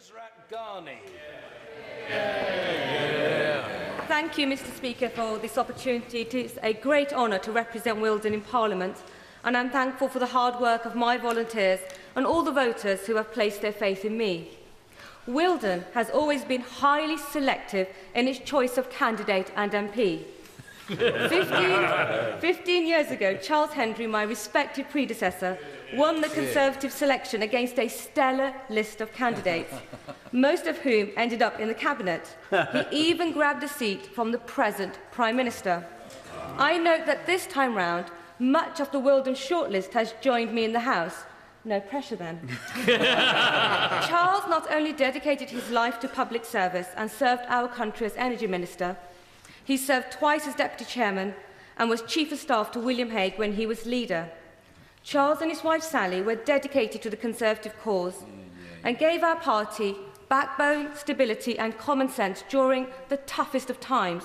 Nusrat Ghani. Thank you, Mr Speaker, for this opportunity. It is a great honour to represent Wilden in Parliament and I'm thankful for the hard work of my volunteers and all the voters who have placed their faith in me. Wilden has always been highly selective in its choice of candidate and MP. 15, 15 years ago, Charles Henry, my respected predecessor, won the Conservative selection against a stellar list of candidates, most of whom ended up in the Cabinet. He even grabbed a seat from the present Prime Minister. I note that this time round, much of the Wildon shortlist has joined me in the House. No pressure then. Charles not only dedicated his life to public service and served our country as Energy Minister, He served twice as deputy chairman and was chief of staff to William Hague when he was leader. Charles and his wife Sally were dedicated to the Conservative cause and gave our party backbone, stability and common sense during the toughest of times.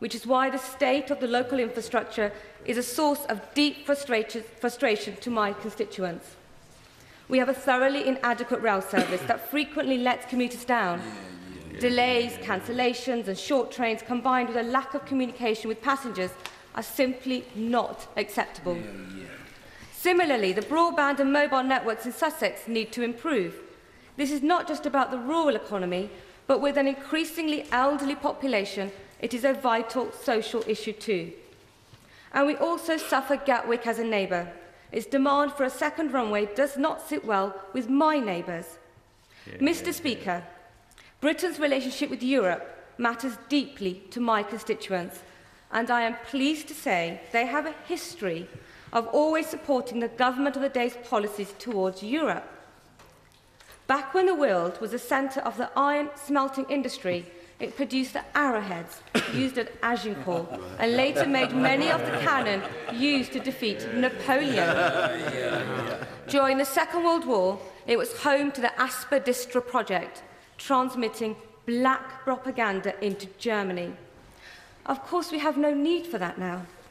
which is why the state of the local infrastructure is a source of deep frustration to my constituents. We have a thoroughly inadequate rail service that frequently lets commuters down. Delays, cancellations and short trains combined with a lack of communication with passengers are simply not acceptable. Yeah, yeah. Similarly, the broadband and mobile networks in Sussex need to improve. This is not just about the rural economy, but with an increasingly elderly population, it is a vital social issue too. And we also suffer Gatwick as a neighbour. Its demand for a second runway does not sit well with my neighbours. Yeah, Mr yeah, Speaker, Britain's relationship with Europe matters deeply to my constituents, and I am pleased to say they have a history of always supporting the government of the day's policies towards Europe. Back when the world was the centre of the iron smelting industry, it produced the arrowheads used at Agincourt and later made many of the cannon used to defeat Napoleon. During the Second World War, it was home to the Asper Distra project, transmitting black propaganda into Germany. Of course, we have no need for that now.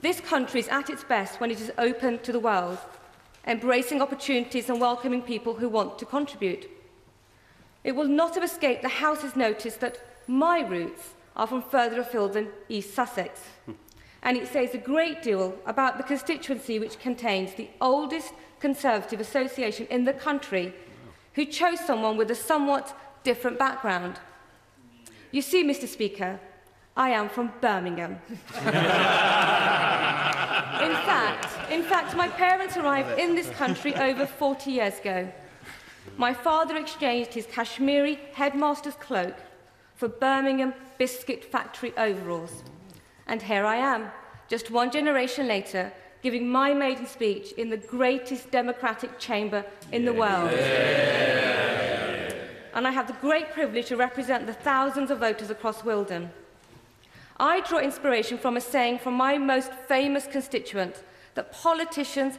This country is at its best when it is open to the world, embracing opportunities and welcoming people who want to contribute. It will not have escaped the House's notice that my roots are from further afield than East Sussex. And it says a great deal about the constituency which contains the oldest Conservative association in the country who chose someone with a somewhat different background. You see, Mr Speaker, I am from Birmingham. in fact, in fact, my parents arrived in this country over 40 years ago. My father exchanged his Kashmiri headmaster's cloak for Birmingham biscuit factory overalls. And here I am, just one generation later, giving my maiden speech in the greatest democratic chamber in yeah. the world. Yeah. And I have the great privilege to represent the thousands of voters across Wilden. I draw inspiration from a saying from my most famous constituent that politicians